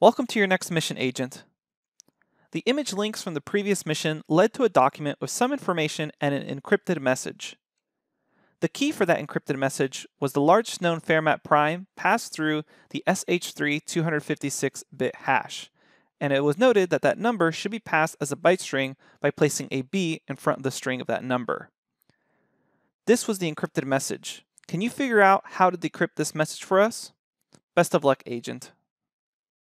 Welcome to your next mission, Agent. The image links from the previous mission led to a document with some information and an encrypted message. The key for that encrypted message was the largest known Fermat prime passed through the SHA3 256-bit hash, and it was noted that that number should be passed as a byte string by placing a B in front of the string of that number. This was the encrypted message. Can you figure out how to decrypt this message for us? Best of luck, Agent.